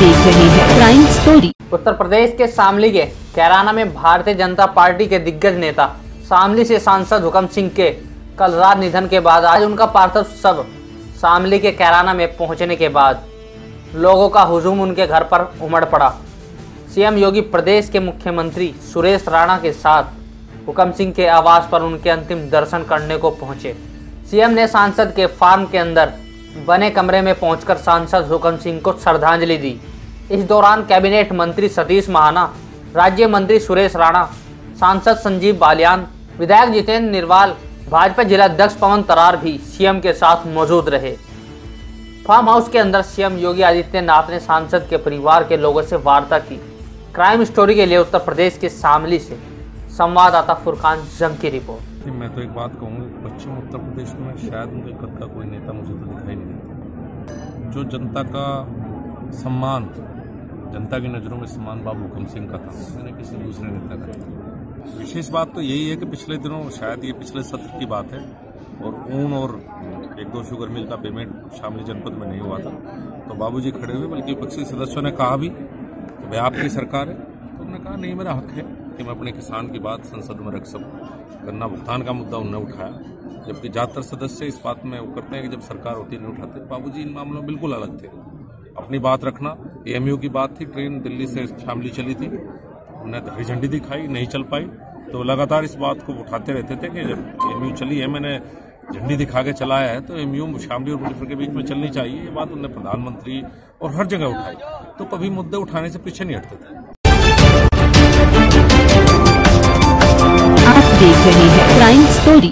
देख रहे हैं क्राइम स्टोरी उत्तर प्रदेश के शामली के कैराना में भारतीय जनता पार्टी के दिग्गज नेता, शामली से सांसद हुकम सिंह के कल रात निधन के बाद आज उनका पार्थिव शव शामली के कैराना में पहुँचने के बाद लोगों का हुजूम उनके घर पर उमड़ पड़ा। सीएम योगी प्रदेश के मुख्यमंत्री सुरेश राणा के साथ हुकम सिंह के आवास पर उनके अंतिम दर्शन करने को पहुँचे। सीएम ने सांसद के फार्म के अंदर बने कमरे में पहुंचकर सांसद हुकम सिंह को श्रद्धांजलि दी। इस दौरान कैबिनेट मंत्री सतीश महाना, राज्य मंत्री सुरेश राणा, सांसद संजीव बालियान, विधायक जितेंद्र निर्वाल, भाजपा जिला अध्यक्ष पवन तरार भी सीएम के साथ मौजूद रहे। फार्म हाउस के अंदर सीएम योगी आदित्यनाथ ने सांसद के परिवार के लोगों से वार्ता की। क्राइम स्टोरी के लिए उत्तर प्रदेश के शामली से संवाददाता फुरकान जंग की रिपोर्ट। मैं तो एक बात कहूँगा कि पश्चिम उत्तर प्रदेश में शायद उनके कद का कोई नेता मुझे तो दिखाई नहीं देता। जो जनता का सम्मान जनता की नज़रों में सम्मान बाबू हुकम सिंह का था, मैंने किसी दूसरे नेता का विशेष बात तो यही है कि पिछले दिनों शायद ये पिछले सत्र की बात है और ऊन और एक दो शुगर मिल का पेमेंट शामली जनपद में नहीं हुआ था तो बाबूजी खड़े हुए, बल्कि विपक्षी सदस्यों ने कहा भी कि भाई आपकी सरकार है तो उन्होंने कहा, नहीं, मेरा हक है कि मैं अपने किसान की बात संसद में रख सकूँ। गन्ना भुगतान का मुद्दा उन्होंने उठाया। जबकि ज़्यादातर सदस्य इस बात में वो करते हैं कि जब सरकार होती नहीं उठाते। बाबूजी, इन मामलों में बिल्कुल अलग थे। अपनी बात रखना, एएमयू की बात थी, ट्रेन दिल्ली से शामली चली थी। उन्हें हरी झंडी दिखाई, नहीं चल पाई। तो लगातार इस बात को उठाते रहते थे कि जब एएमयू चली है, मैंने झंडी दिखा के चलाया है तो एमयू शामली और मुजफ्फर के बीच में चलनी चाहिए। ये बात उन्होंने प्रधानमंत्री और हर जगह उठाई। तो कभी मुद्दे उठाने से पीछे नहीं हटते थे। आप देख रहे हैं क्राइम स्टोरी